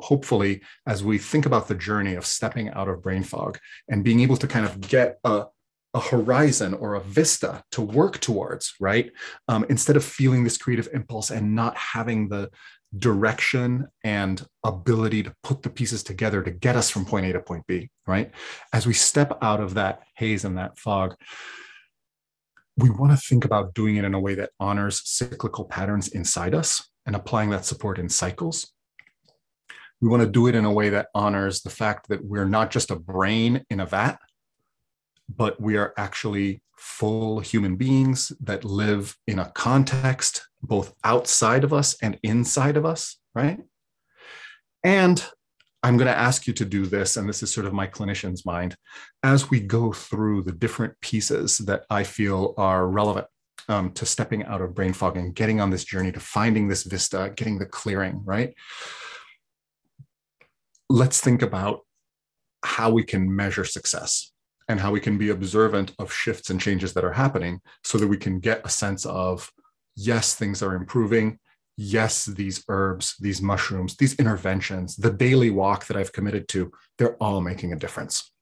hopefully, as we think about the journey of stepping out of brain fog and being able to kind of get a, a horizon or a vista to work towards, right? Um, instead of feeling this creative impulse and not having the direction and ability to put the pieces together to get us from point A to point B, right? As we step out of that haze and that fog, we want to think about doing it in a way that honors cyclical patterns inside us and applying that support in cycles. We want to do it in a way that honors the fact that we're not just a brain in a vat, but we are actually full human beings that live in a context both outside of us and inside of us, right? And I'm going to ask you to do this, and this is sort of my clinician's mind, as we go through the different pieces that I feel are relevant um, to stepping out of brain fog and getting on this journey to finding this vista, getting the clearing, right? Let's think about how we can measure success and how we can be observant of shifts and changes that are happening so that we can get a sense of yes, things are improving yes, these herbs, these mushrooms, these interventions, the daily walk that I've committed to, they're all making a difference.